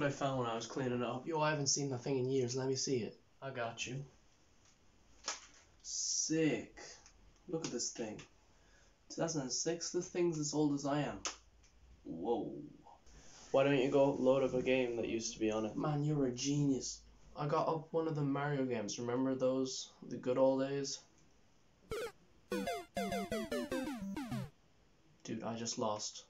what I found when I was cleaning it up. Yo, I haven't seen that thing in years. Let me see it. I got you. Sick. Look at this thing. 2006. This thing's as old as I am. Whoa. Why don't you go load up a game that used to be on it? Man, you're a genius. I got up one of the Mario games. Remember those? The good old days? Dude, I just lost.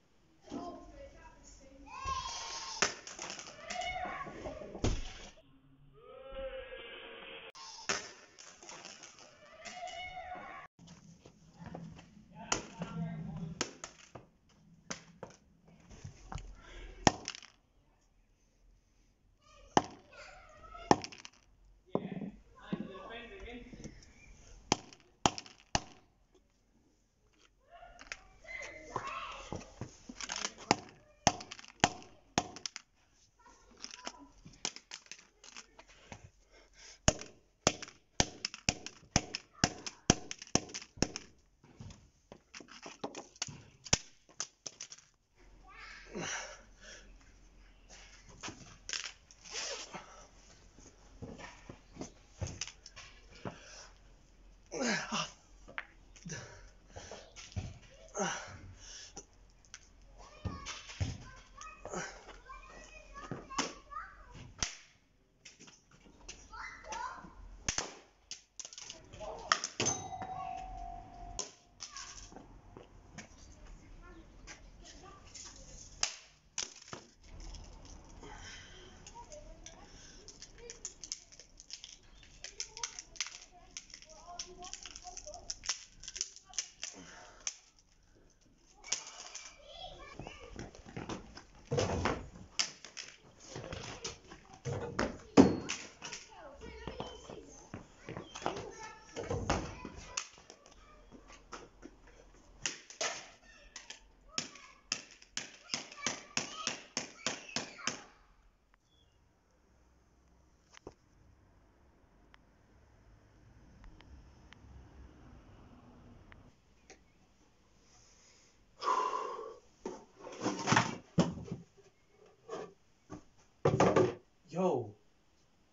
Yo,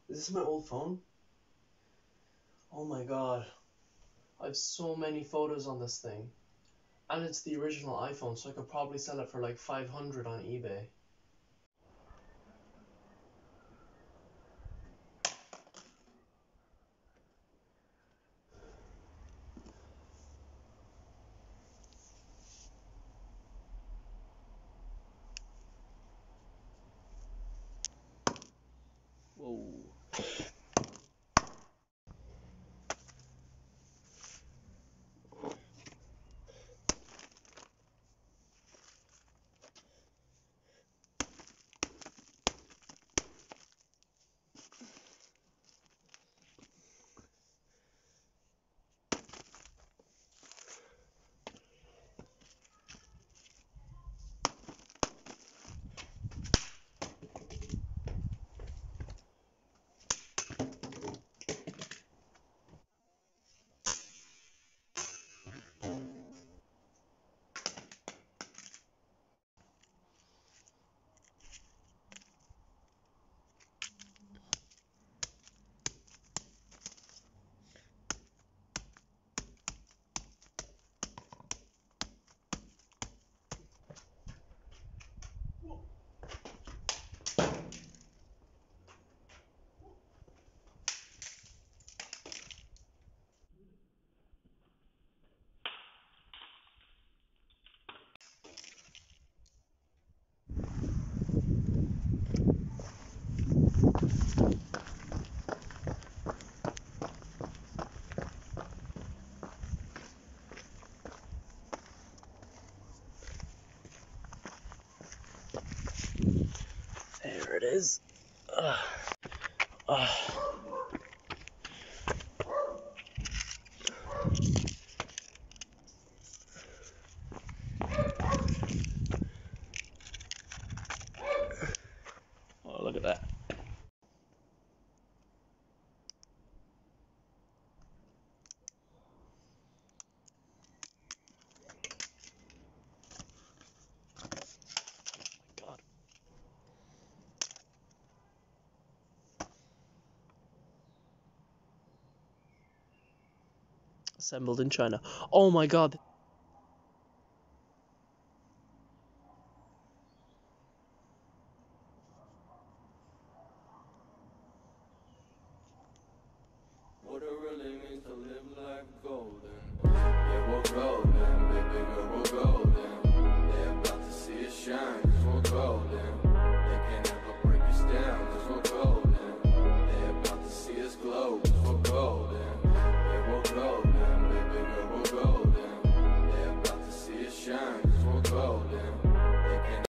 is this my old phone? Oh my god. I have so many photos on this thing. And it's the original iPhone, so I could probably sell it for like 500 on eBay. Whoa. It is. Ugh. Ugh. Oh, look at that. God. Assembled in China. Oh my god.